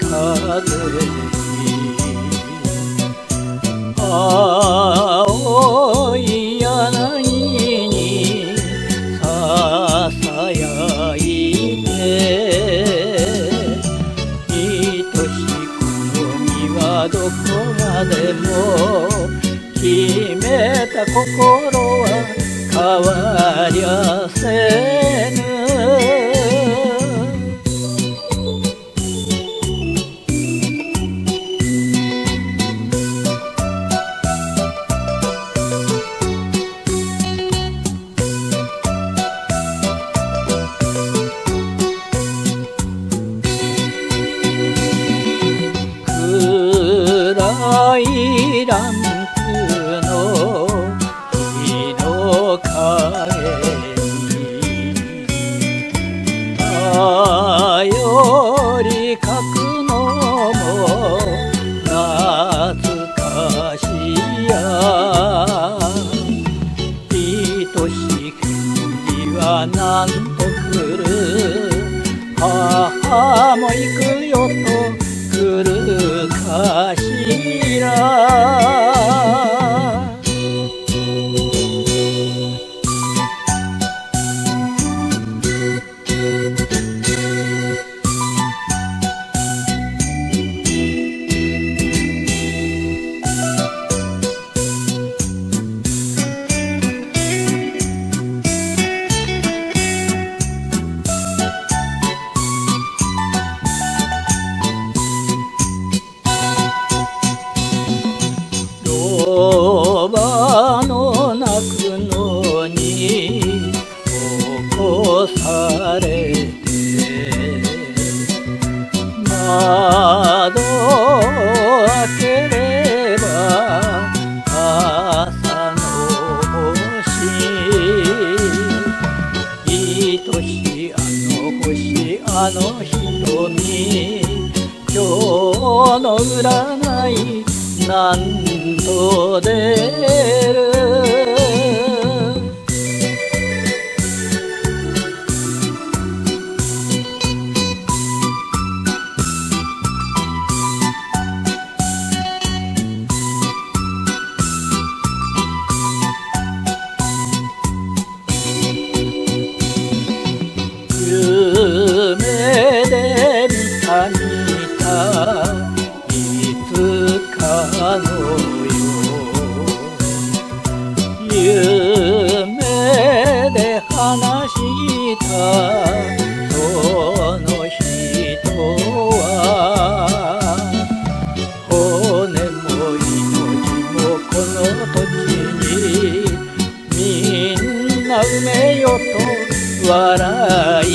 風に青い柳にささやいて愛しく君はどこまでも決めた心は変わりゃせぬ。いランプの日の影に頼りかくのも懐かしや。愛しきはなんと来る。母も行くよとるかしあの星あの瞳今日の占いなんと出その人は骨も命もこの土地にみんな埋めよと笑い